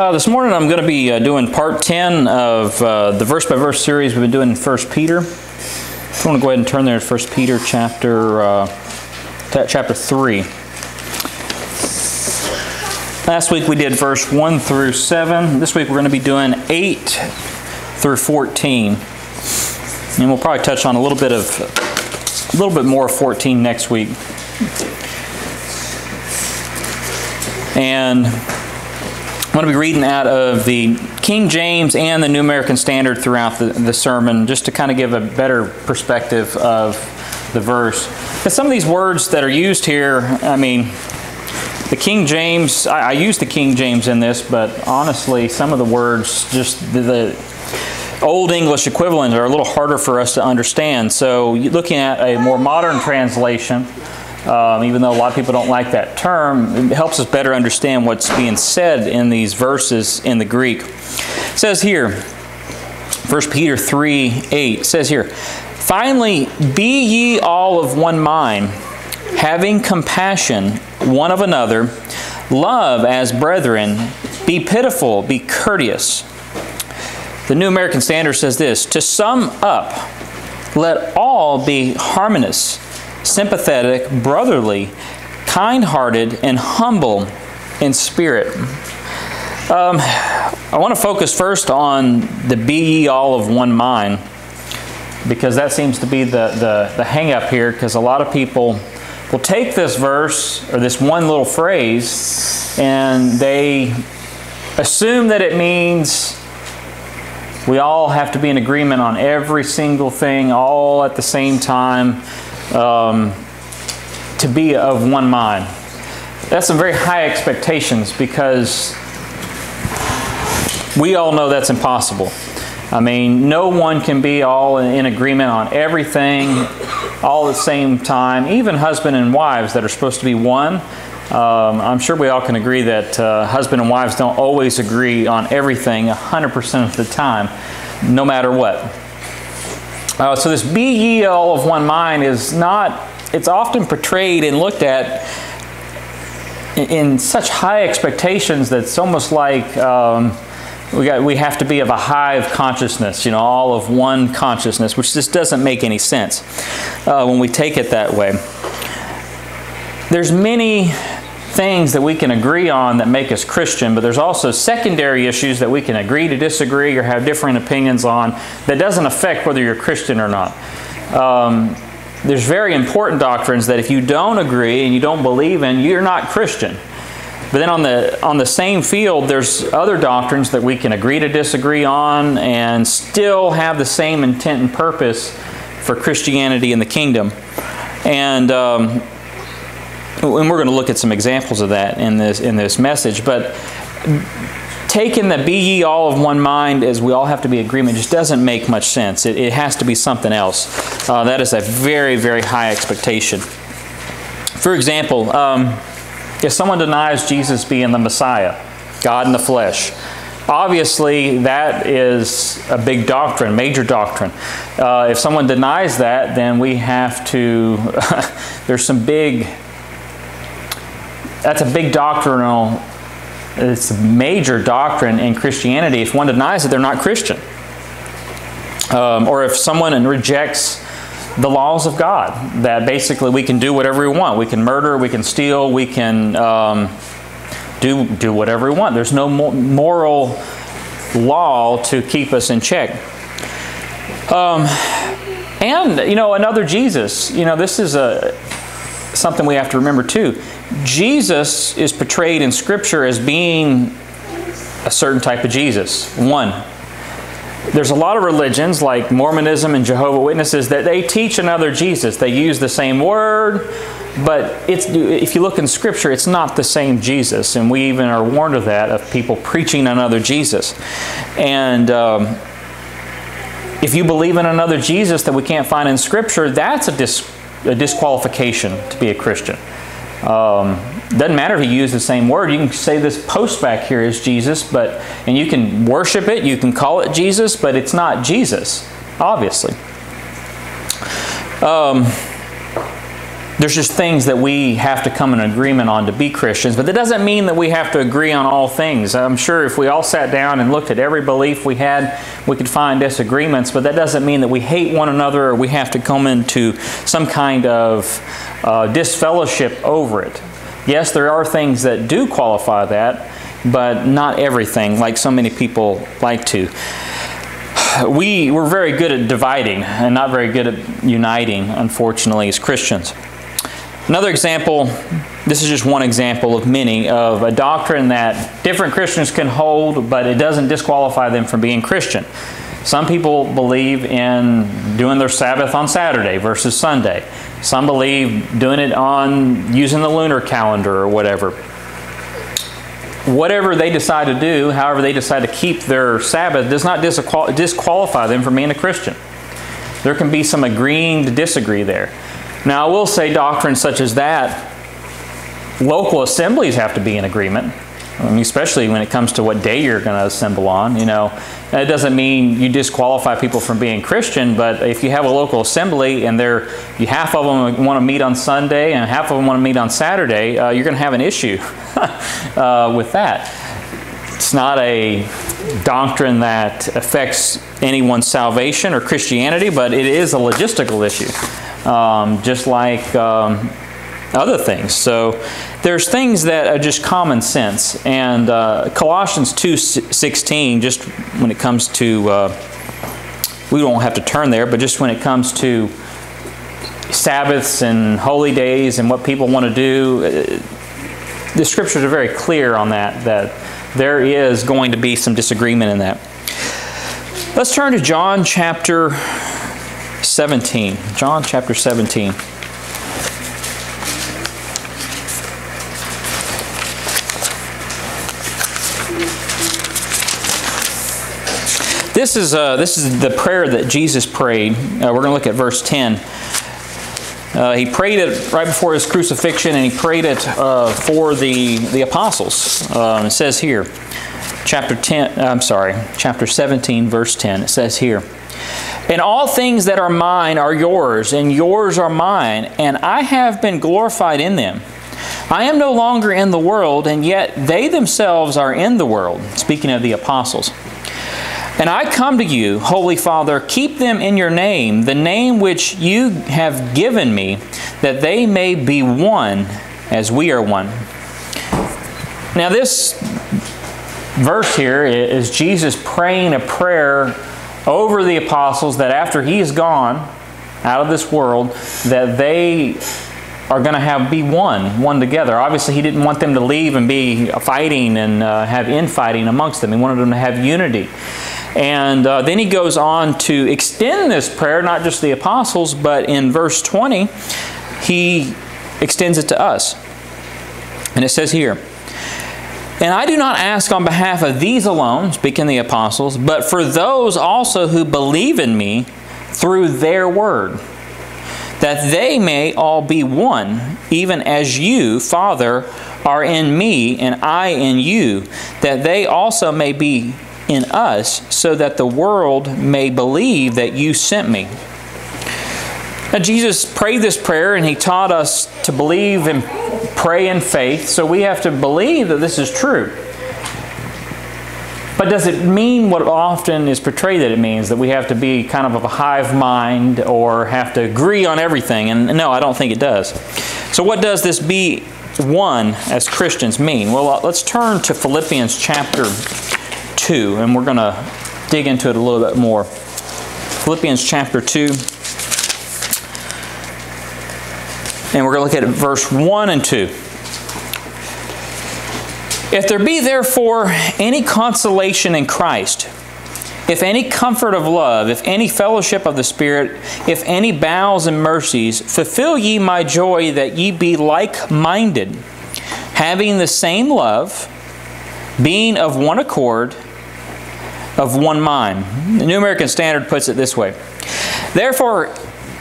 Uh, this morning I'm going to be uh, doing part 10 of uh, the verse by verse series we've been doing in 1 Peter. You want to go ahead and turn there to 1 Peter chapter, uh, chapter 3. Last week we did verse 1 through 7. This week we're going to be doing 8 through 14. And we'll probably touch on a little bit of a little bit more of 14 next week. And I'm going to be reading out of the King James and the New American Standard throughout the, the sermon just to kind of give a better perspective of the verse. Because some of these words that are used here, I mean, the King James, I, I use the King James in this, but honestly, some of the words, just the, the Old English equivalents are a little harder for us to understand. So, looking at a more modern translation, um, even though a lot of people don't like that term, it helps us better understand what's being said in these verses in the Greek. It says here, 1 Peter 3 8 says here, Finally, be ye all of one mind, having compassion one of another, love as brethren, be pitiful, be courteous. The New American Standard says this To sum up, let all be harmonious sympathetic, brotherly, kind hearted, and humble in spirit. Um, I want to focus first on the be ye all of one mind because that seems to be the, the, the hang up here because a lot of people will take this verse or this one little phrase and they assume that it means we all have to be in agreement on every single thing all at the same time um, to be of one mind. That's some very high expectations because we all know that's impossible. I mean, no one can be all in agreement on everything all at the same time. Even husband and wives that are supposed to be one. Um, I'm sure we all can agree that uh, husband and wives don't always agree on everything 100% of the time, no matter what. Uh, so this be ye all of one mind is not, it's often portrayed and looked at in, such high expectations that it's almost like um, we, got, we have to be of a hive consciousness, you know, all of one consciousness, which just doesn't make any sense uh, when we take it that way. There's many things that we can agree on that make us Christian, but there's also secondary issues that we can agree to disagree or have different opinions on that doesn't affect whether you're Christian or not. Um, there's very important doctrines that if you don't agree and you don't believe in, you're not Christian. But then on the on the same field, there's other doctrines that we can agree to disagree on and still have the same intent and purpose for Christianity and the kingdom. And um, and we're going to look at some examples of that in this in this message but taking the be ye all of one mind as we all have to be agreement just doesn't make much sense. It, it has to be something else. Uh, that is a very very high expectation. For example um, if someone denies jesus being the messiah god in the flesh obviously that is a big doctrine major doctrine. Uh, if someone denies that then we have to there's some big that's a big doctrinal, it's a major doctrine in Christianity. If one denies it, they're not Christian. Um, or if someone rejects the laws of God, that basically we can do whatever we want. We can murder, we can steal, we can um, do, do whatever we want. There's no moral law to keep us in check. Um, and, you know, another Jesus. You know, this is a, something we have to remember too. Jesus is portrayed in Scripture as being a certain type of Jesus. One. There's a lot of religions like Mormonism and Jehovah Witnesses that they teach another Jesus. They use the same word, but it's if you look in Scripture, it's not the same Jesus, and we even are warned of that of people preaching another Jesus. And um, if you believe in another Jesus that we can't find in Scripture, that's a, dis- a disqualification to be a Christian. Um, doesn't matter if you use the same word. You can say this post back here is Jesus, but and you can worship it. You can call it Jesus, but it's not Jesus, obviously. Um, there's just things that we have to come in agreement on to be Christians, but that doesn't mean that we have to agree on all things. I'm sure if we all sat down and looked at every belief we had, we could find disagreements, but that doesn't mean that we hate one another or we have to come into some kind of uh, disfellowship over it. Yes, there are things that do qualify that, but not everything, like so many people like to we, we're very good at dividing and not very good at uniting, unfortunately, as Christians. Another example, this is just one example of many, of a doctrine that different Christians can hold, but it doesn't disqualify them from being Christian. Some people believe in doing their Sabbath on Saturday versus Sunday. Some believe doing it on using the lunar calendar or whatever. Whatever they decide to do, however they decide to keep their Sabbath, does not disqualify them from being a Christian. There can be some agreeing to disagree there. Now, I will say doctrines such as that, local assemblies have to be in agreement. I mean, especially when it comes to what day you're going to assemble on. You know, it doesn't mean you disqualify people from being Christian, but if you have a local assembly and they're you half of them want to meet on Sunday and half of them want to meet on Saturday, uh, you're going to have an issue uh, with that. It's not a doctrine that affects anyone's salvation or Christianity, but it is a logistical issue um, just like um, other things. So there's things that are just common sense. And uh, Colossians 2.16, just when it comes to, uh, we don't have to turn there, but just when it comes to Sabbaths and holy days and what people want to do, uh, the scriptures are very clear on that, that there is going to be some disagreement in that. Let's turn to John chapter 17. John chapter 17. This is, uh, this is the prayer that Jesus prayed. Uh, we're going to look at verse 10. Uh, he prayed it right before his crucifixion, and he prayed it uh, for the, the apostles. Um, it says here, chapter 10, I'm sorry, chapter 17, verse 10. It says here, and all things that are mine are yours, and yours are mine, and I have been glorified in them. I am no longer in the world, and yet they themselves are in the world. Speaking of the apostles. And I come to you, Holy Father, keep them in your name, the name which you have given me, that they may be one as we are one. Now, this verse here is Jesus praying a prayer over the apostles that after he's gone out of this world, that they are going to have be one, one together. Obviously, he didn't want them to leave and be fighting and uh, have infighting amongst them. He wanted them to have unity. And uh, then he goes on to extend this prayer, not just the apostles, but in verse 20, he extends it to us. And it says here, and I do not ask on behalf of these alone, speaking the apostles, but for those also who believe in me through their word, that they may all be one, even as you, Father, are in me and I in you, that they also may be in us, so that the world may believe that you sent me. Now, Jesus prayed this prayer and he taught us to believe and pray in faith, so we have to believe that this is true. But does it mean what often is portrayed that it means? That we have to be kind of of a hive mind or have to agree on everything? And no, I don't think it does. So, what does this be one as Christians mean? Well, uh, let's turn to Philippians chapter 2, and we're going to dig into it a little bit more. Philippians chapter 2. And we're going to look at verse 1 and 2. If there be therefore any consolation in Christ, if any comfort of love, if any fellowship of the Spirit, if any bowels and mercies, fulfill ye my joy that ye be like minded, having the same love, being of one accord, of one mind. The New American Standard puts it this way Therefore,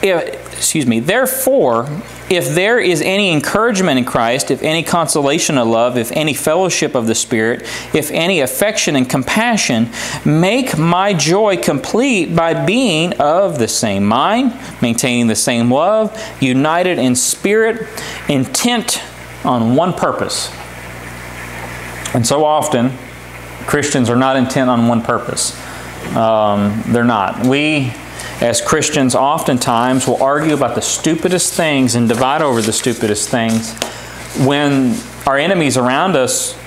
if, excuse me, therefore, if there is any encouragement in Christ, if any consolation of love, if any fellowship of the Spirit, if any affection and compassion, make my joy complete by being of the same mind, maintaining the same love, united in spirit, intent on one purpose. And so often, Christians are not intent on one purpose. Um, they're not. We as Christians oftentimes will argue about the stupidest things and divide over the stupidest things when our enemies around us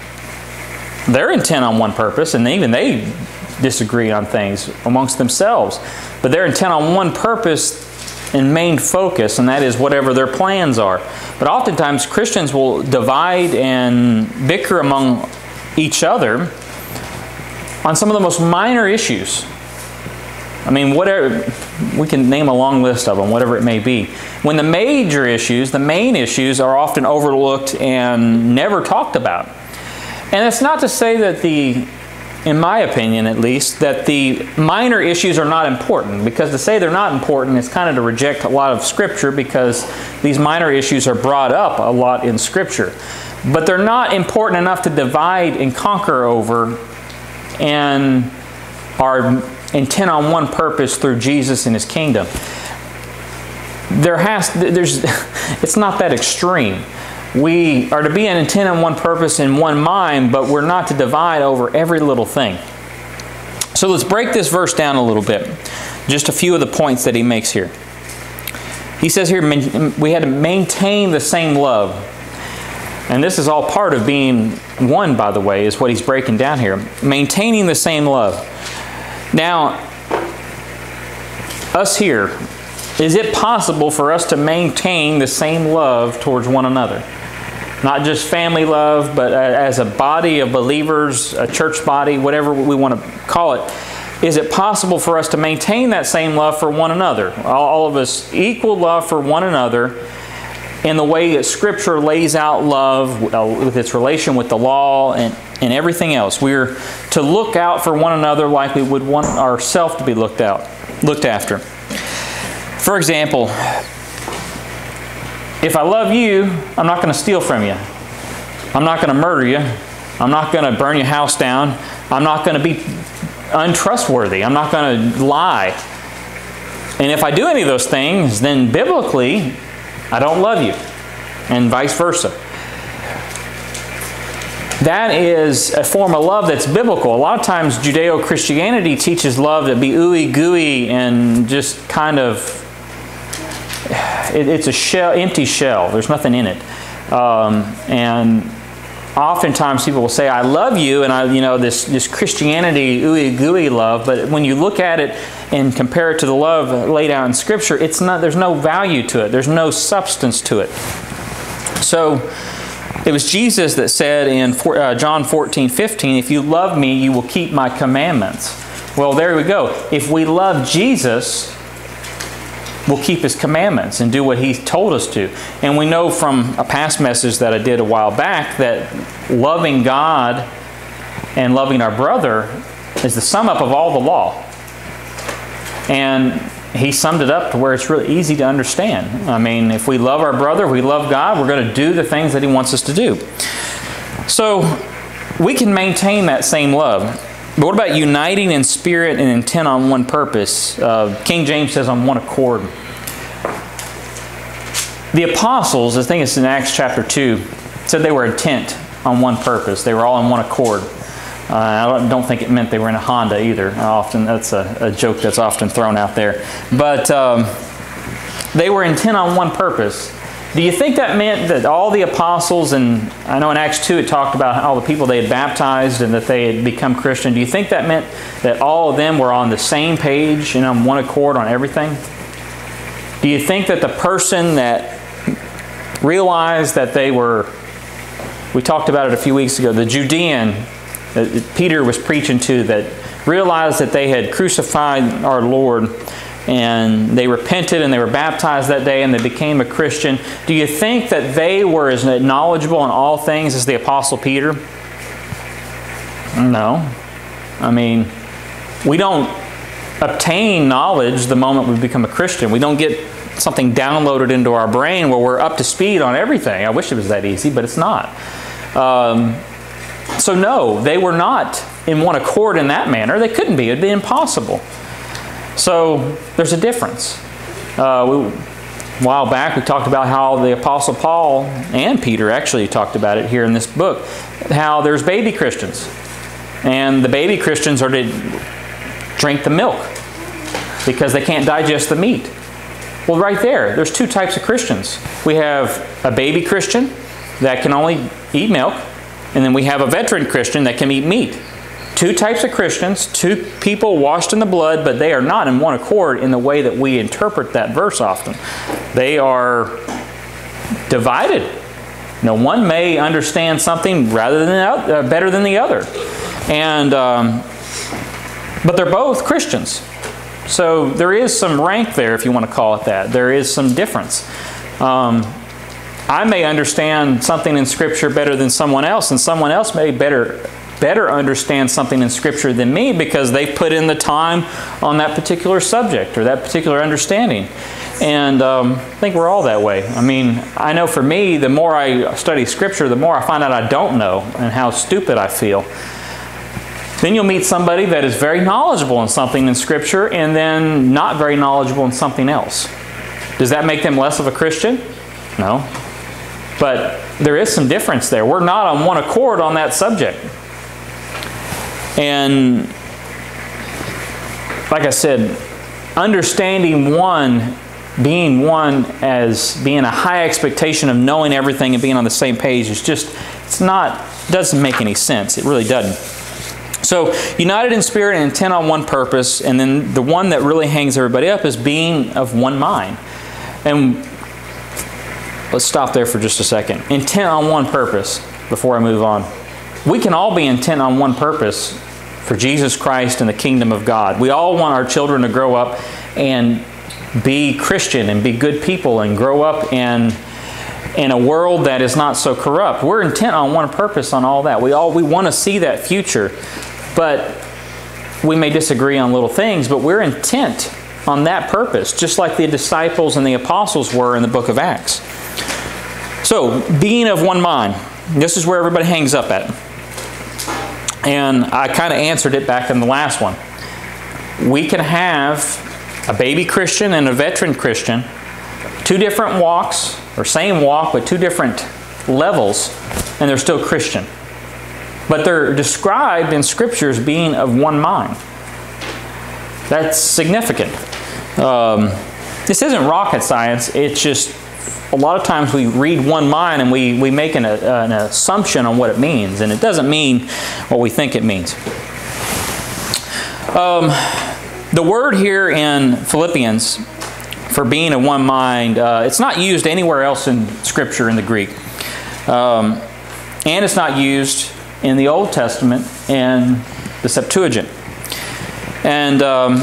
they're intent on one purpose and even they disagree on things amongst themselves. But they're intent on one purpose and main focus and that is whatever their plans are. But oftentimes christians will divide and bicker among each other on some of the most minor issues I mean, whatever, we can name a long list of them, whatever it may be. When the major issues, the main issues, are often overlooked and never talked about. And it's not to say that the, in my opinion at least, that the minor issues are not important, because to say they're not important is kind of to reject a lot of Scripture because these minor issues are brought up a lot in Scripture. But they're not important enough to divide and conquer over and are intent on one purpose through Jesus and his kingdom. There has there's it's not that extreme. We are to be an intent on one purpose in one mind, but we're not to divide over every little thing. So let's break this verse down a little bit. Just a few of the points that he makes here. He says here we had to maintain the same love. And this is all part of being one, by the way, is what he's breaking down here. Maintaining the same love. Now, us here, is it possible for us to maintain the same love towards one another? Not just family love, but as a body of believers, a church body, whatever we want to call it. Is it possible for us to maintain that same love for one another? All of us equal love for one another in the way that Scripture lays out love uh, with its relation with the law and, and everything else. We're to look out for one another like we would want ourselves to be looked out, looked after. For example, if I love you, I'm not going to steal from you. I'm not going to murder you. I'm not going to burn your house down. I'm not going to be untrustworthy. I'm not going to lie. And if I do any of those things, then biblically, I don't love you, and vice versa. That is a form of love that's biblical. A lot of times Judeo Christianity teaches love to be ooey gooey and just kind of, it, it's a shell, empty shell. There's nothing in it. Um, and oftentimes people will say, I love you, and I, you know, this, this Christianity ooey gooey love, but when you look at it and compare it to the love laid out in Scripture, it's not, there's no value to it, there's no substance to it. So, it was Jesus that said in uh, John 14, 15, If you love me, you will keep my commandments. Well, there we go. If we love Jesus, we'll keep his commandments and do what he told us to. And we know from a past message that I did a while back that loving God and loving our brother is the sum up of all the law. And he summed it up to where it's really easy to understand. I mean, if we love our brother, we love God, we're going to do the things that he wants us to do. So we can maintain that same love. But what about uniting in spirit and intent on one purpose? Uh, King James says on one accord. The apostles, I think it's in Acts chapter 2, said they were intent on one purpose. They were all in one accord. Uh, I don't think it meant they were in a Honda either. Often that's a, a joke that's often thrown out there. But um, they were intent on one purpose. Do you think that meant that all the apostles, and I know in Acts 2 it talked about all the people they had baptized and that they had become Christian. Do you think that meant that all of them were on the same page and on one accord on everything? Do you think that the person that realized that they were, we talked about it a few weeks ago, the Judean that Peter was preaching to that realized that they had crucified our Lord and they repented and they were baptized that day and they became a Christian. Do you think that they were as knowledgeable in all things as the Apostle Peter? No. I mean, we don't obtain knowledge the moment we become a Christian. We don't get something downloaded into our brain where we're up to speed on everything. I wish it was that easy, but it's not. Um, so, no, they were not in one accord in that manner. They couldn't be, it'd be impossible. So, there's a difference. Uh, we, a while back, we talked about how the Apostle Paul and Peter actually talked about it here in this book how there's baby Christians. And the baby Christians are to drink the milk because they can't digest the meat. Well, right there, there's two types of Christians. We have a baby Christian that can only eat milk, and then we have a veteran Christian that can eat meat. Two types of Christians, two people washed in the blood, but they are not in one accord in the way that we interpret that verse often. They are divided. Now, one may understand something rather than uh, better than the other, and um, but they're both Christians. So there is some rank there, if you want to call it that. There is some difference. Um, I may understand something in Scripture better than someone else, and someone else may better better understand something in Scripture than me because they've put in the time on that particular subject or that particular understanding. And um, I think we're all that way. I mean, I know for me, the more I study Scripture, the more I find out I don't know and how stupid I feel. Then you'll meet somebody that is very knowledgeable in something in Scripture and then not very knowledgeable in something else. Does that make them less of a Christian? No. But there is some difference there. We're not on one accord on that subject. And like I said, understanding one, being one as being a high expectation of knowing everything and being on the same page is just, it's not, doesn't make any sense. It really doesn't. So, united in spirit and intent on one purpose, and then the one that really hangs everybody up is being of one mind. And let's stop there for just a second. Intent on one purpose before I move on. We can all be intent on one purpose for Jesus Christ and the kingdom of God. We all want our children to grow up and be Christian and be good people and grow up in in a world that is not so corrupt. We're intent on one purpose on all that. We all we want to see that future. But we may disagree on little things, but we're intent on that purpose, just like the disciples and the apostles were in the book of Acts. So, being of one mind, this is where everybody hangs up at. And I kind of answered it back in the last one. We can have a baby Christian and a veteran Christian, two different walks, or same walk, but two different levels, and they're still Christian but they're described in Scripture as being of one mind. That's significant. Um, this isn't rocket science, it's just a lot of times we read one mind and we, we make an, an assumption on what it means, and it doesn't mean what we think it means. Um, the word here in Philippians for being of one mind, uh, it's not used anywhere else in Scripture in the Greek. Um, and it's not used in the Old Testament and the Septuagint. And um,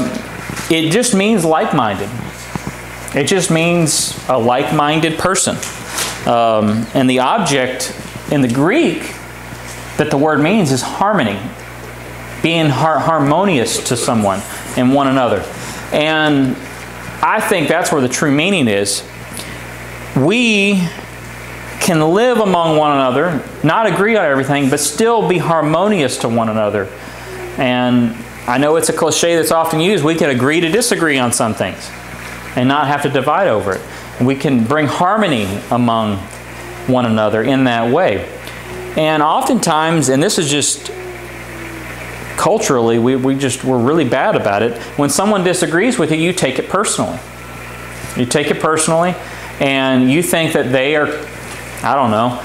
it just means like minded. It just means a like minded person. Um, and the object in the Greek that the word means is harmony, being har- harmonious to someone and one another. And I think that's where the true meaning is. We can live among one another, not agree on everything, but still be harmonious to one another. And I know it's a cliche that's often used. We can agree to disagree on some things and not have to divide over it. We can bring harmony among one another in that way. And oftentimes, and this is just culturally, we, we just, we're really bad about it. When someone disagrees with you, you take it personally. You take it personally, and you think that they are I don't know.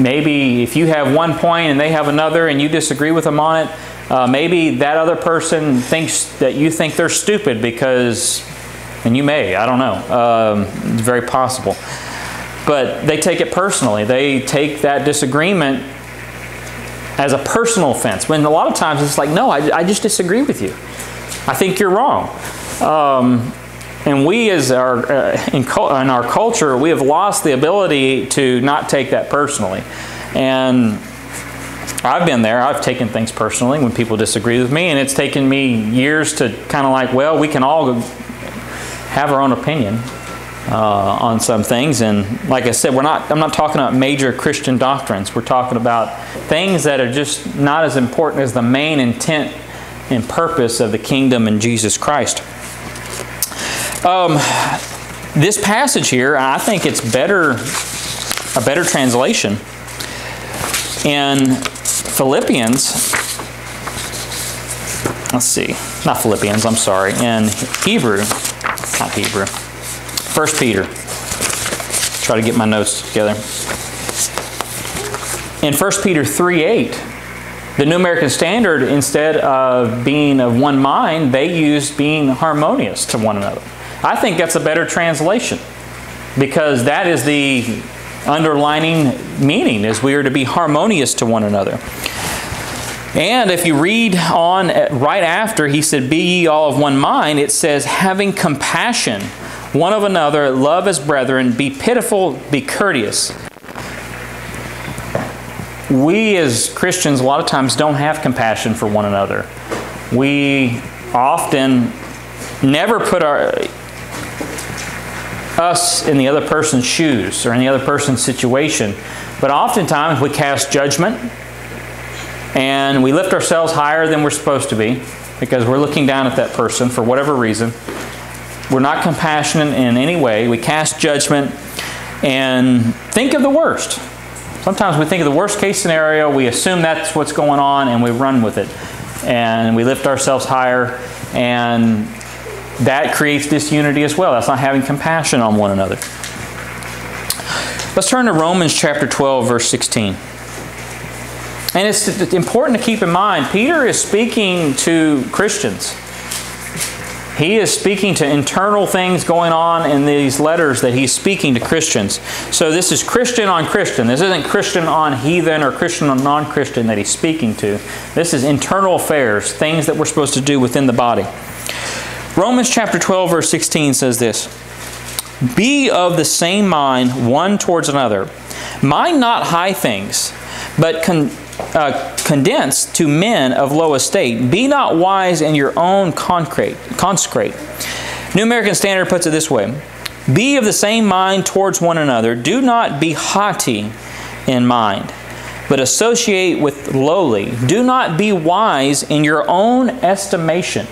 Maybe if you have one point and they have another and you disagree with them on it, uh, maybe that other person thinks that you think they're stupid because, and you may, I don't know. Um, it's very possible. But they take it personally. They take that disagreement as a personal offense. When a lot of times it's like, no, I, I just disagree with you. I think you're wrong. Um, and we, as our uh, in, in our culture, we have lost the ability to not take that personally. And I've been there. I've taken things personally when people disagree with me, and it's taken me years to kind of like, well, we can all have our own opinion uh, on some things. And like I said, we're not, I'm not talking about major Christian doctrines. We're talking about things that are just not as important as the main intent and purpose of the kingdom in Jesus Christ. Um, this passage here, I think it's better, a better translation. In Philippians, let's see, not Philippians, I'm sorry, in Hebrew, not Hebrew, First Peter. Try to get my notes together. In 1 Peter 3 8, the New American Standard, instead of being of one mind, they use being harmonious to one another. I think that's a better translation because that is the underlining meaning is we are to be harmonious to one another. And if you read on right after he said, Be ye all of one mind, it says, having compassion one of another, love as brethren, be pitiful, be courteous. We as Christians, a lot of times, don't have compassion for one another. We often never put our us in the other person's shoes or in the other person's situation. But oftentimes we cast judgment and we lift ourselves higher than we're supposed to be because we're looking down at that person for whatever reason. We're not compassionate in any way. We cast judgment and think of the worst. Sometimes we think of the worst case scenario, we assume that's what's going on, and we run with it. And we lift ourselves higher, and that creates disunity as well. That's not having compassion on one another. Let's turn to Romans chapter 12, verse 16. And it's important to keep in mind, Peter is speaking to Christians. He is speaking to internal things going on in these letters that he's speaking to Christians. So this is Christian on Christian. This isn't Christian on heathen or Christian on non Christian that he's speaking to. This is internal affairs, things that we're supposed to do within the body. Romans chapter 12, verse 16 says this Be of the same mind one towards another. Mind not high things, but con- uh, condensed to men of low estate. Be not wise in your own concrete, consecrate. New American Standard puts it this way Be of the same mind towards one another. Do not be haughty in mind, but associate with lowly. Do not be wise in your own estimation.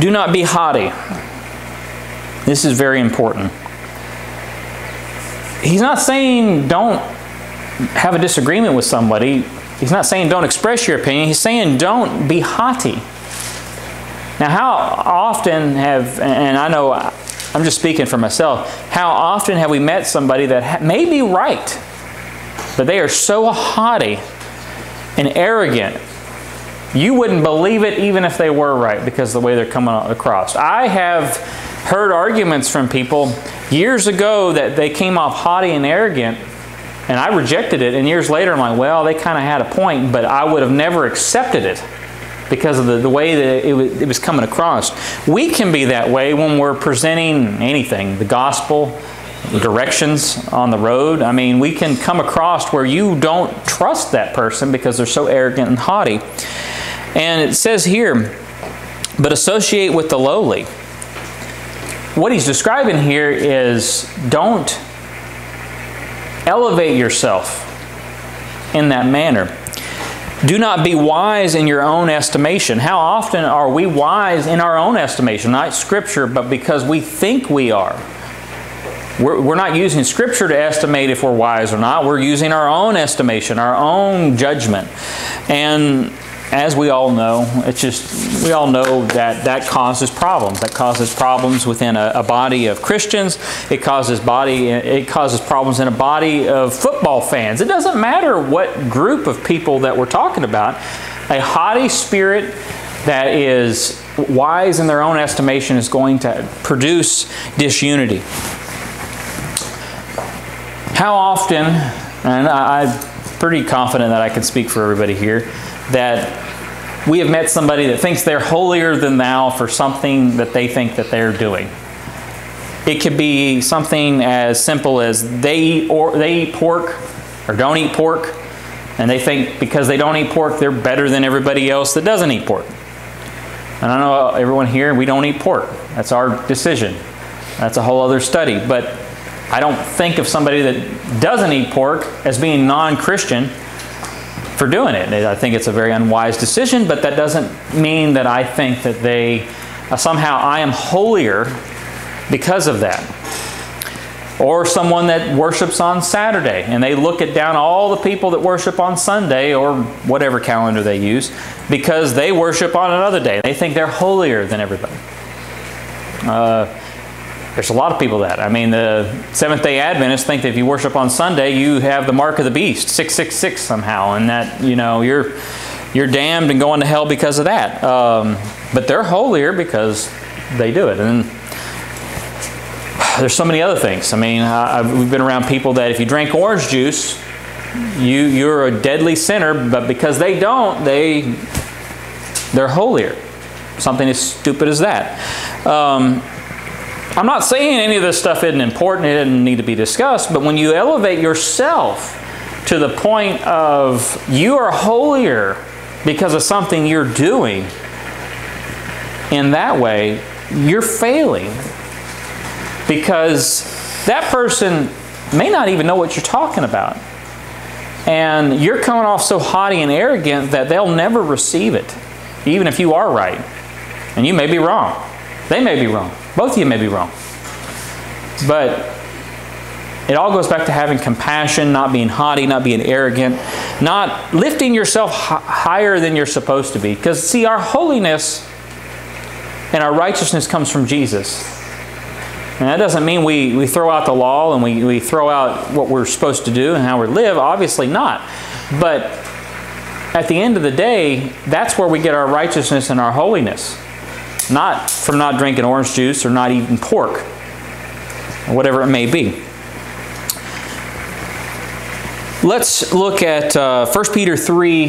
Do not be haughty. This is very important. He's not saying don't have a disagreement with somebody, he's not saying don't express your opinion. He's saying don't be haughty. Now, how often have, and I know I'm just speaking for myself, how often have we met somebody that may be right, but they are so haughty and arrogant, you wouldn't believe it even if they were right because of the way they're coming across. I have heard arguments from people years ago that they came off haughty and arrogant and I rejected it. And years later, I'm like, well, they kind of had a point, but I would have never accepted it because of the, the way that it was, it was coming across. We can be that way when we're presenting anything, the gospel, directions on the road. I mean, we can come across where you don't trust that person because they're so arrogant and haughty. And it says here, but associate with the lowly. What he's describing here is don't elevate yourself in that manner. Do not be wise in your own estimation. How often are we wise in our own estimation? Not Scripture, but because we think we are. We're, we're not using Scripture to estimate if we're wise or not. We're using our own estimation, our own judgment. And as we all know, it's just, we all know that that causes problems. That causes problems within a, a, body of Christians. It causes body, it causes problems in a body of football fans. It doesn't matter what group of people that we're talking about. A haughty spirit that is wise in their own estimation is going to produce disunity. How often, and I, I'm pretty confident that I can speak for everybody here, that we have met somebody that thinks they're holier than thou for something that they think that they're doing. It could be something as simple as they eat or they eat pork or don't eat pork, and they think because they don't eat pork they're better than everybody else that doesn't eat pork. And I know everyone here, we don't eat pork. That's our decision. That's a whole other study. But I don't think of somebody that doesn't eat pork as being non Christian for doing it. I think it's a very unwise decision, but that doesn't mean that I think that they uh, somehow I am holier because of that. Or someone that worships on Saturday and they look at down all the people that worship on Sunday or whatever calendar they use because they worship on another day. They think they're holier than everybody. Uh, there's a lot of people that. I mean, the Seventh day Adventists think that if you worship on Sunday, you have the mark of the beast, 666 somehow, and that, you know, you're, you're damned and going to hell because of that. Um, but they're holier because they do it. And there's so many other things. I mean, I, we've been around people that if you drink orange juice, you you're a deadly sinner, but because they don't, they they're holier. Something as stupid as that. Um, I'm not saying any of this stuff isn't important, it doesn't need to be discussed, but when you elevate yourself to the point of you are holier because of something you're doing, in that way, you're failing because that person may not even know what you're talking about. And you're coming off so haughty and arrogant that they'll never receive it, even if you are right. And you may be wrong. They may be wrong. Both of you may be wrong. But it all goes back to having compassion, not being haughty, not being arrogant, not lifting yourself higher than you're supposed to be. Because, see, our holiness and our righteousness comes from Jesus. And that doesn't mean we, we throw out the law and we, we throw out what we're supposed to do and how we live. Obviously not. But at the end of the day, that's where we get our righteousness and our holiness. Not from not drinking orange juice or not eating pork, or whatever it may be. Let's look at uh, 1 Peter 3,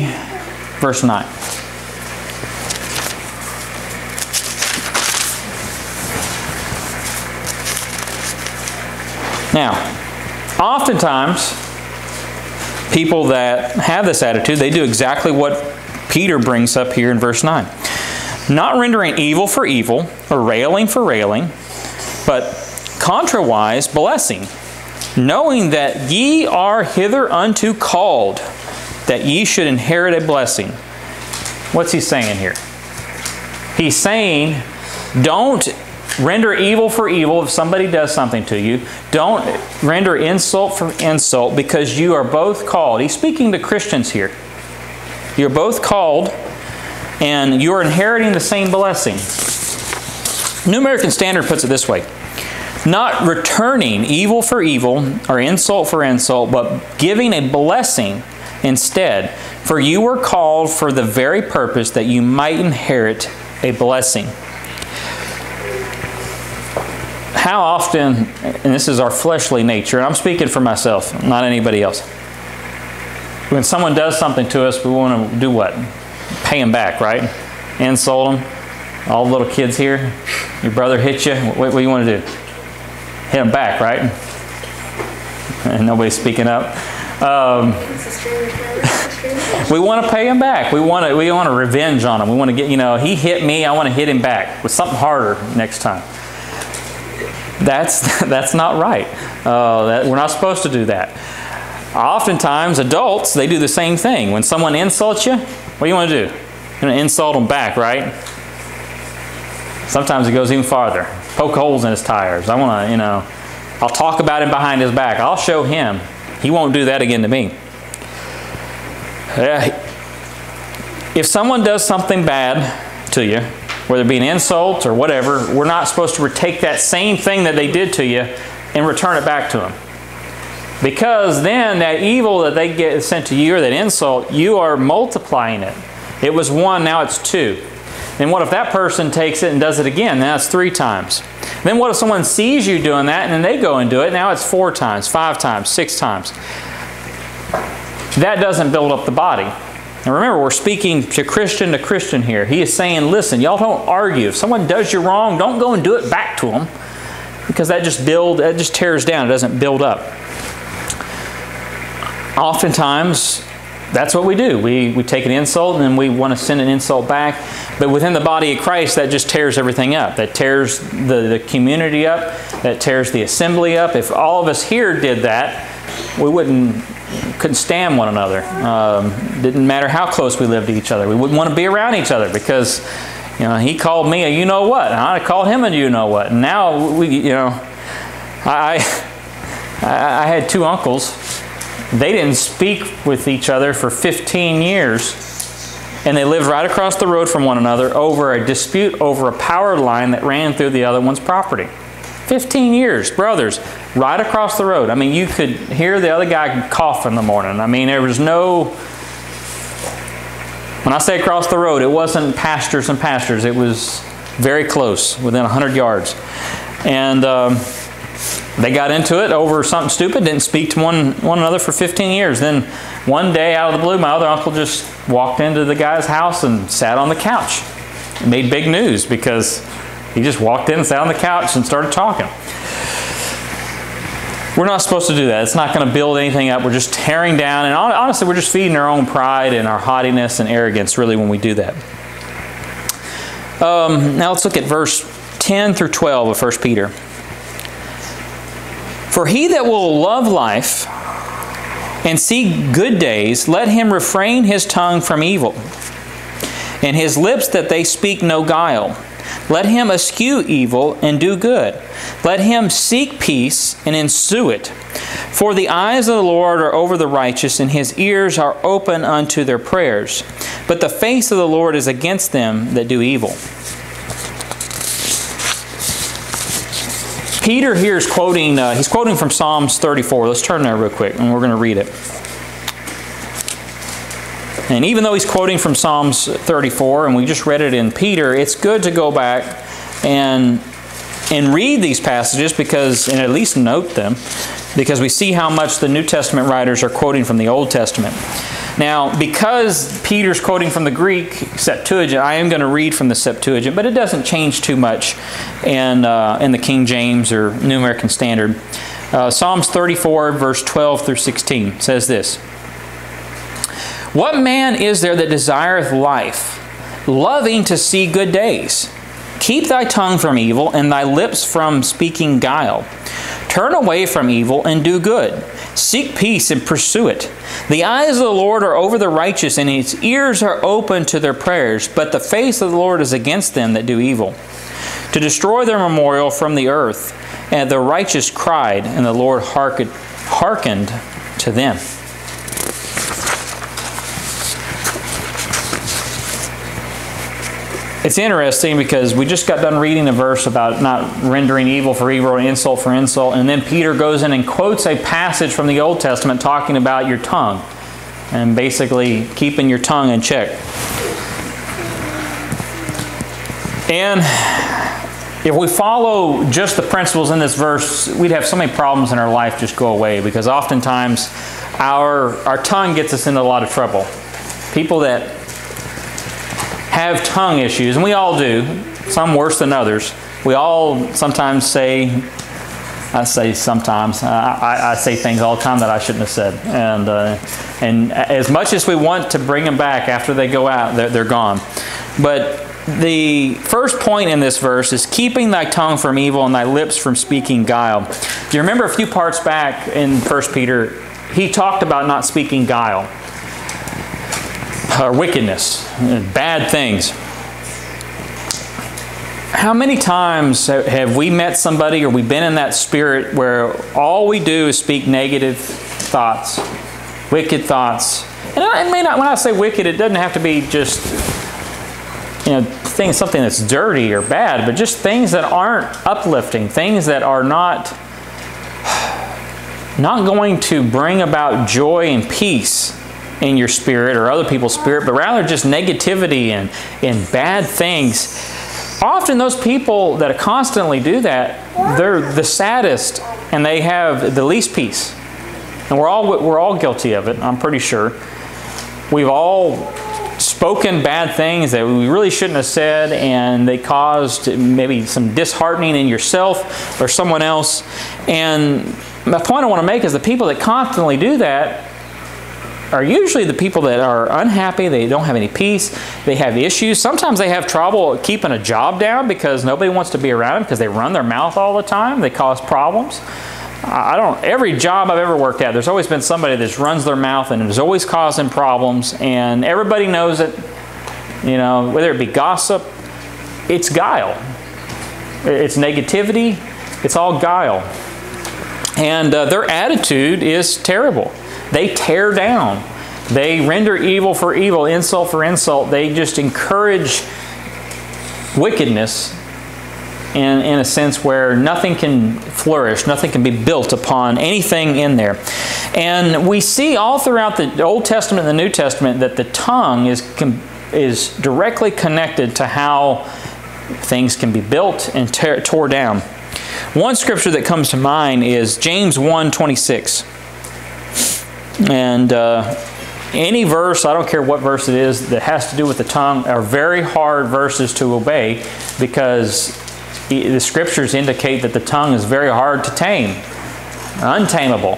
verse 9. Now, oftentimes, people that have this attitude, they do exactly what Peter brings up here in verse 9. Not rendering evil for evil, or railing for railing, but contrawise blessing, knowing that ye are hitherunto called, that ye should inherit a blessing. What's he saying here? He's saying, don't Render evil for evil if somebody does something to you. Don't render insult for insult because you are both called. He's speaking to Christians here. You're both called and you're inheriting the same blessing. New American Standard puts it this way not returning evil for evil or insult for insult, but giving a blessing instead. For you were called for the very purpose that you might inherit a blessing how often, and this is our fleshly nature, and I'm speaking for myself, not anybody else. When someone does something to us, we want to do what? Pay them back, right? Insult them. All the little kids here, your brother hit you. What, what do you want to do? Hit them back, right? And nobody's speaking up. Um, we want to pay him back. We want to we want to revenge on him. We want to get you know he hit me. I want to hit him back with something harder next time. That's, that's not right. Uh, that, we're not supposed to do that. Oftentimes, adults, they do the same thing. When someone insults you, what do you want to do? You're going to insult them back, right? Sometimes it goes even farther. Poke holes in his tires. I want to, you know, I'll talk about him behind his back. I'll show him. He won't do that again to me. If someone does something bad to you, whether it be an insult or whatever, we're not supposed to take that same thing that they did to you and return it back to them. Because then that evil that they get sent to you or that insult, you are multiplying it. It was one, now it's two. And what if that person takes it and does it again? Now it's three times. Then what if someone sees you doing that and then they go and do it? Now it's four times, five times, six times. That doesn't build up the body. And remember, we're speaking to Christian to Christian here. He is saying, listen, y'all don't argue. If someone does you wrong, don't go and do it back to them. Because that just build that just tears down. It doesn't build up. Oftentimes, that's what we do. We, we take an insult and then we want to send an insult back. But within the body of Christ, that just tears everything up. That tears the, the community up. That tears the assembly up. If all of us here did that, we wouldn't couldn't stand one another. Um, didn't matter how close we lived to each other. We wouldn't want to be around each other because, you know, he called me a you know what, and I called him a you know what. And now we, you know, I I had two uncles they didn't speak with each other for 15 years, and they lived right across the road from one another over a dispute over a power line that ran through the other one's property. 15 years, brothers, right across the road. I mean, you could hear the other guy cough in the morning. I mean, there was no. When I say across the road, it wasn't pastures and pastures. It was very close, within 100 yards. And. Um, they got into it over something stupid, didn't speak to one, one another for 15 years. Then one day out of the blue, my other uncle just walked into the guy's house and sat on the couch. It made big news because he just walked in, and sat on the couch, and started talking. We're not supposed to do that. It's not going to build anything up. We're just tearing down. And honestly, we're just feeding our own pride and our haughtiness and arrogance, really, when we do that. Um, now let's look at verse 10 through 12 of 1 Peter. For he that will love life and see good days, let him refrain his tongue from evil, and his lips that they speak no guile. Let him eschew evil and do good. Let him seek peace and ensue it. For the eyes of the Lord are over the righteous, and his ears are open unto their prayers. But the face of the Lord is against them that do evil. Peter here is quoting, uh, he's quoting from Psalms 34. Let's turn there real quick and we're going to read it. And even though he's quoting from Psalms 34 and we just read it in Peter, it's good to go back and and read these passages because and at least note them because we see how much the New Testament writers are quoting from the Old Testament. Now, because Peter's quoting from the Greek Septuagint, I am going to read from the Septuagint, but it doesn't change too much in, uh, in the King James or New American Standard. Uh, Psalms 34, verse 12 through 16 says this What man is there that desireth life, loving to see good days? Keep thy tongue from evil and thy lips from speaking guile. Turn away from evil and do good. Seek peace and pursue it. The eyes of the Lord are over the righteous, and his ears are open to their prayers, but the face of the Lord is against them that do evil. To destroy their memorial from the earth, and the righteous cried, and the Lord hearkened to them. It's interesting because we just got done reading a verse about not rendering evil for evil and insult for insult, and then Peter goes in and quotes a passage from the Old Testament talking about your tongue and basically keeping your tongue in check. And if we follow just the principles in this verse, we'd have so many problems in our life just go away because oftentimes our, our tongue gets us into a lot of trouble. People that have tongue issues, and we all do, some worse than others. We all sometimes say, I say sometimes, I, I, say things all the time that I shouldn't have said. And, uh, and as much as we want to bring them back after they go out, they're, they're gone. But the first point in this verse is keeping thy tongue from evil and thy lips from speaking guile. Do you remember a few parts back in 1 Peter? He talked about not speaking guile or wickedness, bad things. How many times have we met somebody or we've been in that spirit where all we do is speak negative thoughts, wicked thoughts? And it may not, when I say wicked, it doesn't have to be just, you know, things, something that's dirty or bad, but just things that aren't uplifting, things that are not, not going to bring about joy and peace in your spirit or other people's spirit, but rather just negativity and, and bad things. Often, those people that constantly do that, they're the saddest and they have the least peace. And we're all, we're all guilty of it, I'm pretty sure. We've all spoken bad things that we really shouldn't have said, and they caused maybe some disheartening in yourself or someone else. And the point I want to make is the people that constantly do that are usually the people that are unhappy, they don't have any peace, they have issues. Sometimes they have trouble keeping a job down because nobody wants to be around them because they run their mouth all the time, they cause problems. I don't, every job I've ever worked at, there's always been somebody that runs their mouth and is always causing problems, and everybody knows it. You know, whether it be gossip, it's guile, it's negativity, it's all guile. And uh, their attitude is terrible. They tear down, they render evil for evil, insult for insult. They just encourage wickedness in, in a sense where nothing can flourish, nothing can be built upon anything in there. And we see all throughout the Old Testament and the New Testament that the tongue is, is directly connected to how things can be built and tear, tore down. One scripture that comes to mind is James 1 26. And uh, any verse, I don't care what verse it is, that has to do with the tongue, are very hard verses to obey because the scriptures indicate that the tongue is very hard to tame, untamable.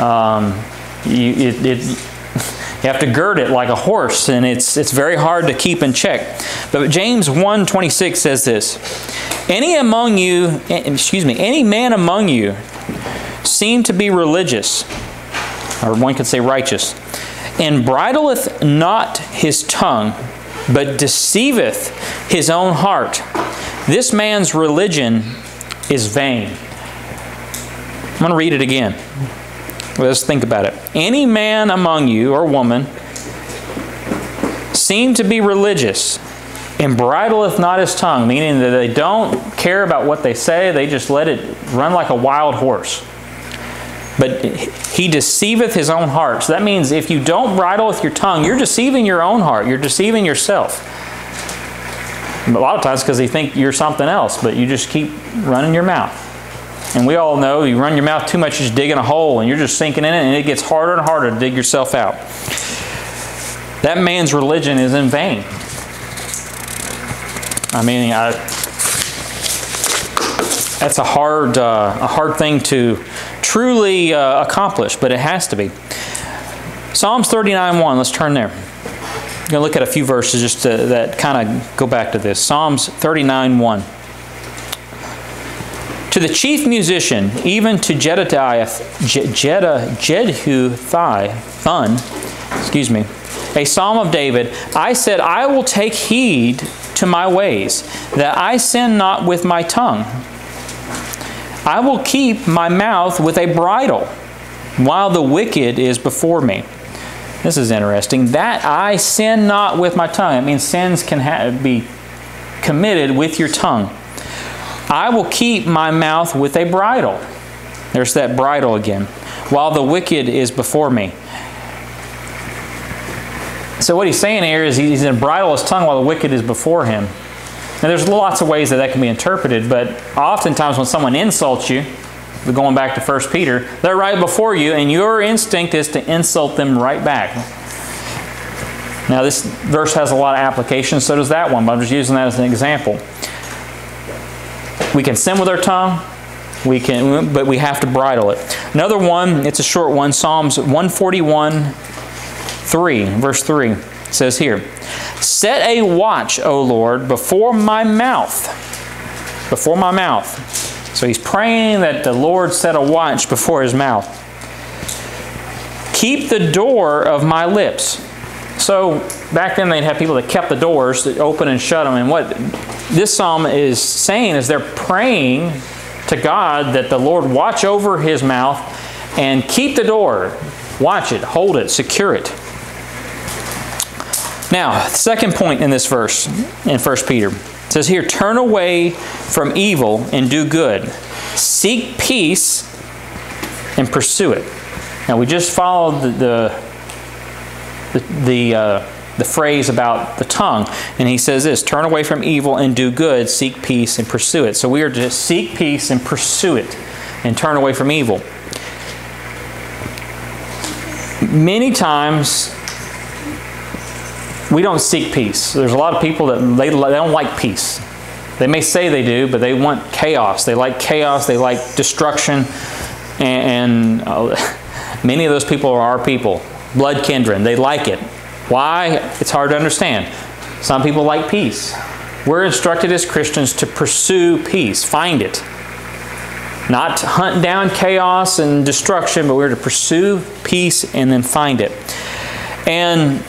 Um, you, it, it, you have to gird it like a horse, and it's, it's very hard to keep in check. But James 1.26 says this, Any among you, excuse me, any man among you seem to be religious, or one could say righteous, and bridleth not his tongue, but deceiveth his own heart. This man's religion is vain. I'm going to read it again. Let's think about it. Any man among you or woman seem to be religious and bridleth not his tongue, meaning that they don't care about what they say, they just let it run like a wild horse. But he deceiveth his own heart. So that means if you don't bridle with your tongue, you're deceiving your own heart, you're deceiving yourself. A lot of times because they think you're something else, but you just keep running your mouth. And we all know you run your mouth too much, you're just digging a hole and you're just sinking in it, and it gets harder and harder to dig yourself out. That man's religion is in vain. I mean, I, that's a hard, uh, a hard thing to truly uh, accomplish, but it has to be. Psalms 39 1, let's turn there. I'm going to look at a few verses just to, that kind of go back to this. Psalms 39 1. To the chief musician, even to Jedediah, Jeda, Jedhu Thai, Thun, excuse me, a psalm of David, I said, I will take heed to my ways, that I sin not with my tongue. I will keep my mouth with a bridle, while the wicked is before me. This is interesting. That I sin not with my tongue. It means sins can be committed with your tongue. I will keep my mouth with a bridle. There's that bridle again. While the wicked is before me. So what he's saying here is he's going to bridle his tongue while the wicked is before him. Now there's lots of ways that that can be interpreted, but oftentimes when someone insults you, going back to 1 Peter, they're right before you, and your instinct is to insult them right back. Now, this verse has a lot of applications, so does that one, but I'm just using that as an example. We can sin with our tongue, we can, but we have to bridle it. Another one, it's a short one, Psalms 141, 3, verse 3 says here, Set a watch, O Lord, before my mouth. Before my mouth so he's praying that the Lord set a watch before his mouth. Keep the door of my lips. So back then they'd have people that kept the doors that open and shut them. And what this psalm is saying is they're praying to God that the Lord watch over his mouth and keep the door. Watch it, hold it, secure it. Now, second point in this verse in 1 Peter says here, turn away from evil and do good. Seek peace and pursue it. Now we just followed the the the, uh, the phrase about the tongue, and he says this: turn away from evil and do good. Seek peace and pursue it. So we are to seek peace and pursue it, and turn away from evil. Many times we don't seek peace. There's a lot of people that they, they don't like peace. They may say they do, but they want chaos. They like chaos. They like destruction. And, and uh, many of those people are our people. blood kindred. They like it. Why? It's hard to understand. Some people like peace. We're instructed as Christians to pursue peace, find it. Not hunt down chaos and destruction, but we're to pursue peace and then find it. And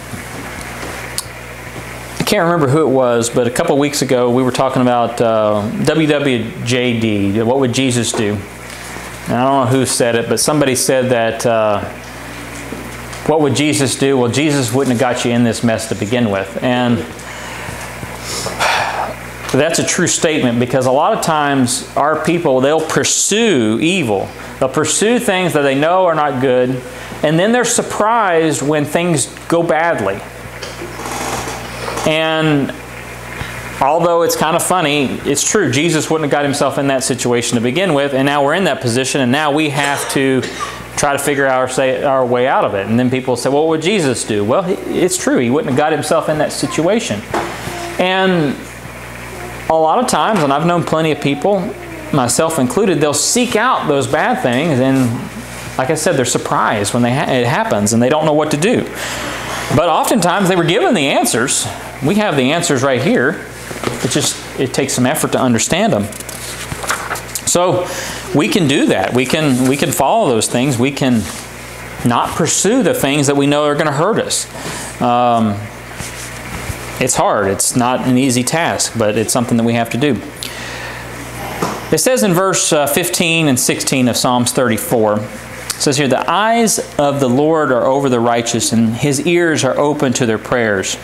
can't remember who it was, but a couple of weeks ago we were talking about uh, WWJD. What would Jesus do? And I don't know who said it, but somebody said that. Uh, what would Jesus do? Well, Jesus wouldn't have got you in this mess to begin with. And that's a true statement because a lot of times our people, they'll pursue evil. They'll pursue things that they know are not good, and then they're surprised when things go badly. And although it's kind of funny, it's true. Jesus wouldn't have got himself in that situation to begin with, and now we're in that position, and now we have to try to figure our, say, our way out of it. And then people say, well, what would Jesus do? Well, it's true. He wouldn't have got himself in that situation. And a lot of times, and I've known plenty of people, myself included, they'll seek out those bad things, and like I said, they're surprised when they ha- it happens and they don't know what to do. But oftentimes they were given the answers. We have the answers right here. It just it takes some effort to understand them. So we can do that. We can we can follow those things. We can not pursue the things that we know are going to hurt us. Um, it's hard. It's not an easy task, but it's something that we have to do. It says in verse uh, 15 and 16 of Psalms 34, it says here, The eyes of the Lord are over the righteous, and his ears are open to their prayers.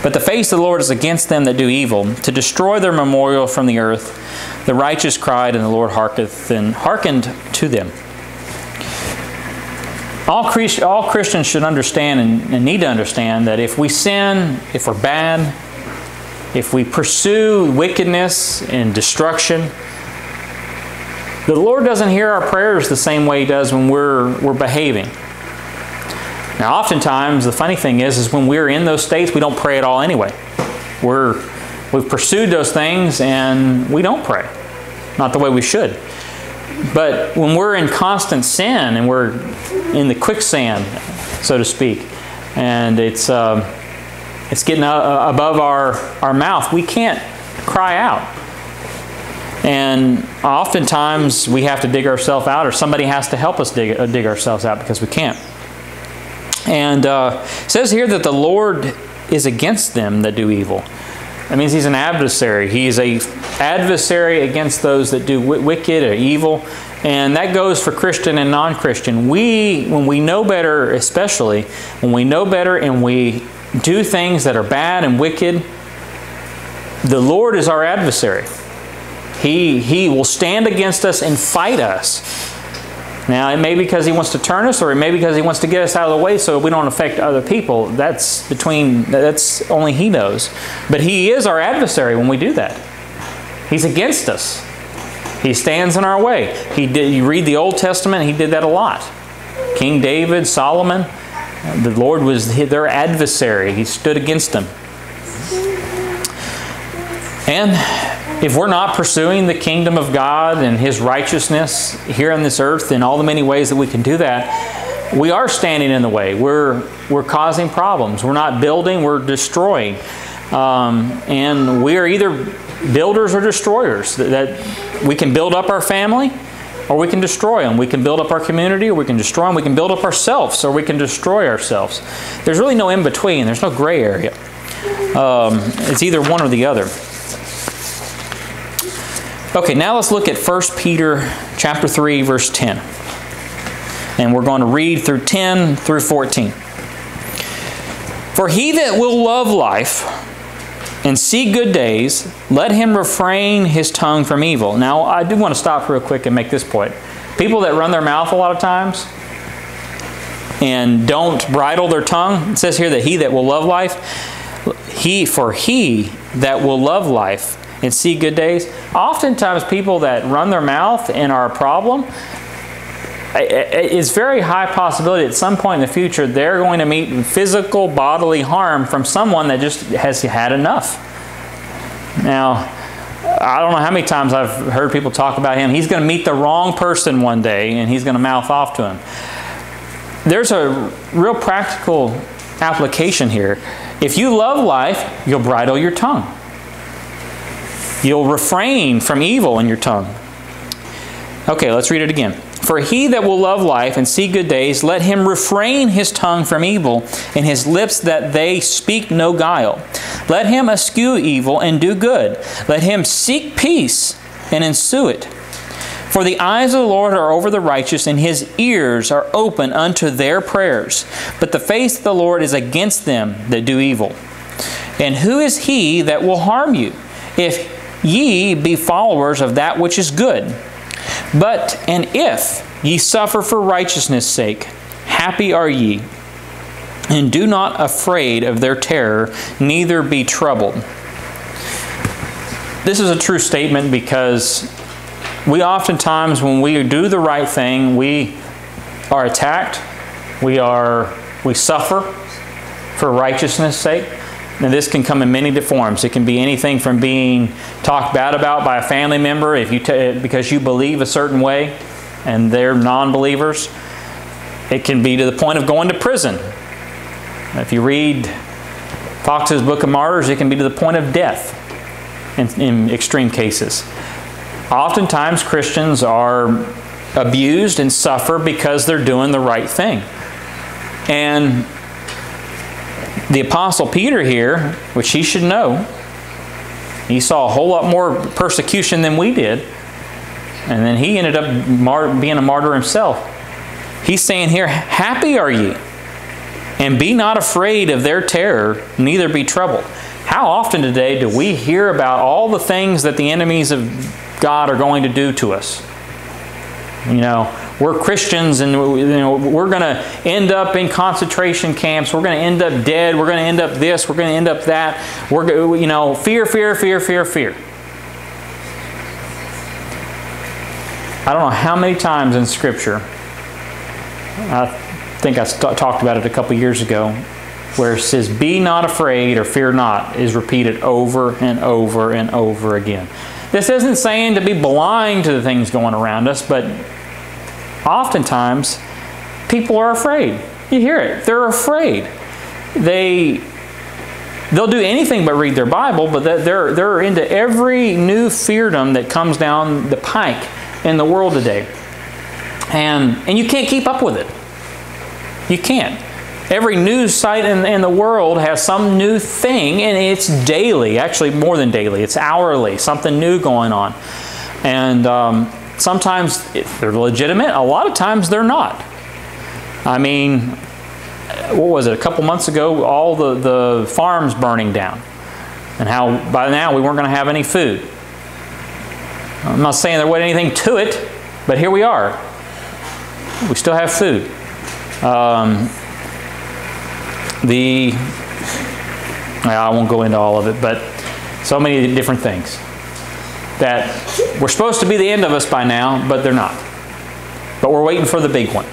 But the face of the Lord is against them that do evil, to destroy their memorial from the earth. The righteous cried, and the Lord hearkeneth and hearkened to them. All, all Christians should understand and, and need to understand that if we sin, if we're bad, if we pursue wickedness and destruction, the Lord doesn't hear our prayers the same way He does when we're, we're behaving. Now, oftentimes, the funny thing is, is when we're in those states, we don't pray at all anyway. We're, we've pursued those things and we don't pray. Not the way we should. But when we're in constant sin and we're in the quicksand, so to speak, and it's, uh, it's getting above our, our mouth, we can't cry out. And oftentimes we have to dig ourselves out, or somebody has to help us dig, uh, dig ourselves out because we can't. And uh, says here that the Lord is against them that do evil. That means he's an adversary. He's a adversary against those that do wicked or evil. And that goes for Christian and non-Christian. We, when we know better, especially when we know better and we do things that are bad and wicked, the Lord is our adversary. He, he will stand against us and fight us. Now, it may be because he wants to turn us, or it may be because he wants to get us out of the way so we don't affect other people. That's between, that's only he knows. But he is our adversary when we do that. He's against us. He stands in our way. He did, you read the Old Testament, he did that a lot. King David, Solomon, the Lord was their adversary. He stood against them. And if we're not pursuing the kingdom of God and His righteousness here on this earth in all the many ways that we can do that, we are standing in the way. We're, we're causing problems. We're not building, we're destroying. Um, and we are either builders or destroyers. That we can build up our family or we can destroy them. We can build up our community or we can destroy them. We can build up ourselves or we can destroy ourselves. There's really no in between, there's no gray area. Um, it's either one or the other. Okay, now let's look at 1 Peter chapter 3 verse 10. And we're going to read through 10 through 14. For he that will love life and see good days, let him refrain his tongue from evil. Now, I do want to stop real quick and make this point. People that run their mouth a lot of times and don't bridle their tongue, it says here that he that will love life, he for he that will love life and see good days. Oftentimes, people that run their mouth and are a problem, it's very high possibility at some point in the future they're going to meet physical bodily harm from someone that just has had enough. Now, I don't know how many times I've heard people talk about him. He's going to meet the wrong person one day and he's going to mouth off to him. there's a real practical application here. If you love life, you'll bridle your tongue. You'll refrain from evil in your tongue. Okay, let's read it again. For he that will love life and see good days, let him refrain his tongue from evil, and his lips that they speak no guile. Let him eschew evil and do good. Let him seek peace and ensue it. For the eyes of the Lord are over the righteous, and his ears are open unto their prayers. But the face of the Lord is against them that do evil. And who is he that will harm you, if ye be followers of that which is good? But, and if ye suffer for righteousness' sake, happy are ye, and do not afraid of their terror, neither be troubled. This is a true statement because we oftentimes, when we do the right thing, we are attacked, we are we suffer for righteousness' sake. And this can come in many forms. It can be anything from being talked bad about by a family member if you because you believe a certain way and they're non-believers. It can be to the point of going to prison. If you read Fox's Book of Martyrs, it can be to the point of death in, in extreme cases. Oftentimes, Christians are abused and suffer because they're doing the right thing. And the Apostle Peter here, which he should know, he saw a whole lot more persecution than we did. And then he ended up being a martyr himself. He's saying here, Happy are ye, and be not afraid of their terror, neither be troubled. How often today do we hear about all the things that the enemies of God are going to do to us. You know, we're Christians and you know, we're going to end up in concentration camps. We're going to end up dead. We're going to end up this. We're going to end up that. We're, you know, fear, fear, fear, fear, fear. I don't know how many times in Scripture, I think I talked about it a couple years ago, where it says, Be not afraid or fear not, is repeated over and over and over again. This isn't saying to be blind to the things going around us, but oftentimes people are afraid. You hear it. They're afraid. They they'll do anything but read their Bible, but they're they're into every new feardom that comes down the pike in the world today. And and you can't keep up with it. You can't. Every news site in, in the world has some new thing, and it's daily, actually more than daily, it's hourly, something new going on. And um, sometimes they're legitimate, a lot of times they're not. I mean, what was it, a couple months ago, all the, the farms burning down, and how by now we weren't going to have any food. I'm not saying there wasn't anything to it, but here we are. We still have food. Um, the I won't go into all of it, but so many different things that we're supposed to be the end of us by now, but they're not. But we're waiting for the big one.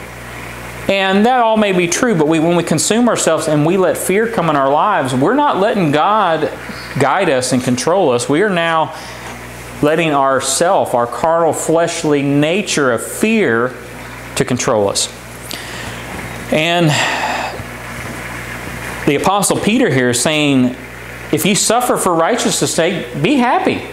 And that all may be true, but we, when we consume ourselves and we let fear come in our lives, we're not letting God guide us and control us. We are now letting ourself, our carnal, fleshly nature of fear, to control us. And the Apostle Peter here is saying, if you suffer for righteousness' sake, be happy.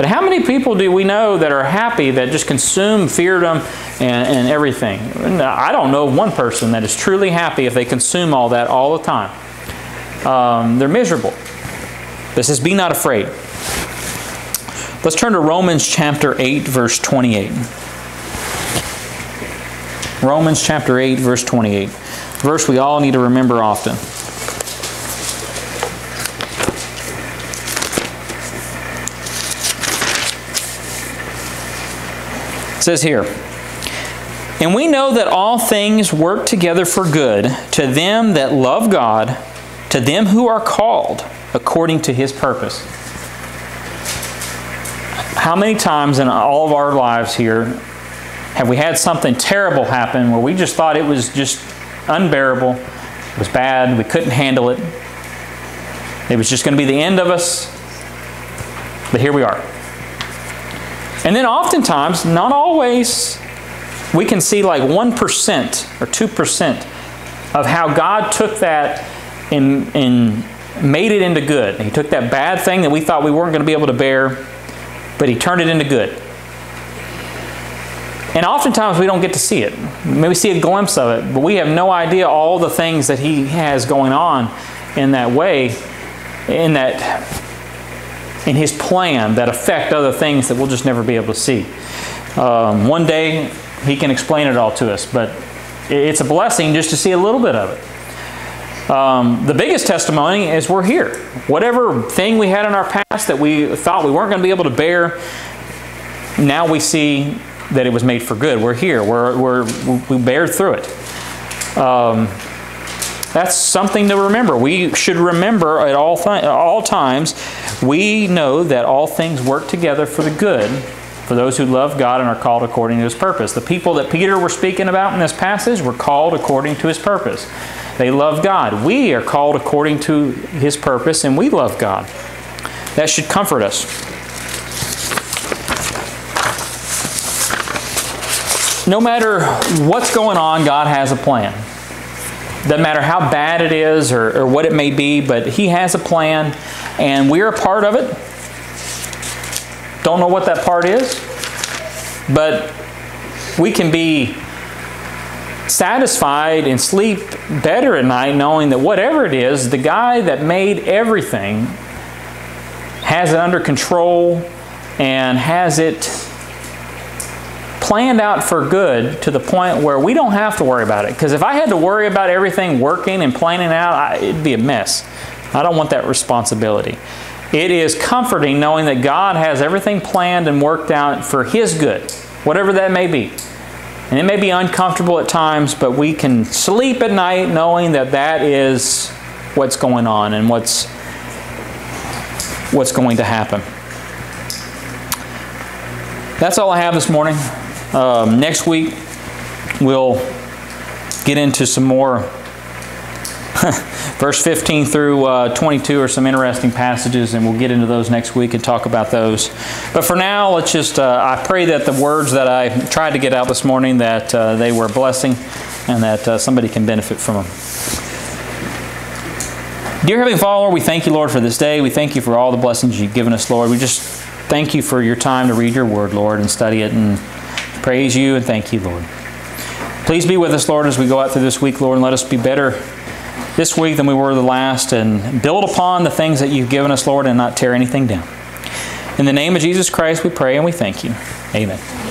But how many people do we know that are happy that just consume feardom and, and everything? I don't know one person that is truly happy if they consume all that all the time. Um, they're miserable. This says, Be not afraid. Let's turn to Romans chapter 8, verse 28. Romans chapter 8, verse 28 verse we all need to remember often. It says here, and we know that all things work together for good to them that love God, to them who are called according to his purpose. How many times in all of our lives here have we had something terrible happen where we just thought it was just unbearable. It was bad. We couldn't handle it. It was just going to be the end of us. But here we are. And then oftentimes, not always, we can see like 1% or 2% of how God took that and, and made it into good. He took that bad thing that we thought we weren't going to be able to bear, but He turned it into good. And oftentimes we don't get to see it. Maybe see a glimpse of it, but we have no idea all the things that He has going on in that way, in that in His plan that affect other things that we'll just never be able to see. Um, one day He can explain it all to us, but it's a blessing just to see a little bit of it. Um, the biggest testimony is we're here. Whatever thing we had in our past that we thought we weren't going to be able to bear, now we see that it was made for good. We're here. We're, we're, we bear through it. Um, that's something to remember. We should remember at all, th- all times, we know that all things work together for the good for those who love God and are called according to his purpose. The people that Peter were speaking about in this passage were called according to his purpose. They love God. We are called according to his purpose, and we love God. That should comfort us. No matter what's going on, God has a plan. Doesn't matter how bad it is or, or what it may be, but He has a plan, and we're a part of it. Don't know what that part is, but we can be satisfied and sleep better at night knowing that whatever it is, the guy that made everything has it under control and has it planned out for good to the point where we don't have to worry about it. Because if I had to worry about everything working and planning out, I, it'd be a mess. I don't want that responsibility. It is comforting knowing that God has everything planned and worked out for His good, whatever that may be. And it may be uncomfortable at times, but we can sleep at night knowing that that is what's going on and what's what's going to happen. That's all I have this morning. Um, next week, we'll get into some more Verse 15 through uh, 22 are some interesting passages, and we'll get into those next week and talk about those. But for now, let's just, uh, I pray that the words that I tried to get out this morning, that uh, they were a blessing and that uh, somebody can benefit from them. Dear Heavenly Father, we thank you, Lord, for this day. We thank you for all the blessings you've given us, Lord. We just thank you for your time to read your word, Lord, and study it and praise you and thank you, Lord. Please be with us, Lord, as we go out through this week, Lord, and let us be better this week than we were the last and build upon the things that you've given us, Lord, and not tear anything down. In the name of Jesus Christ, we pray and we thank you. Amen.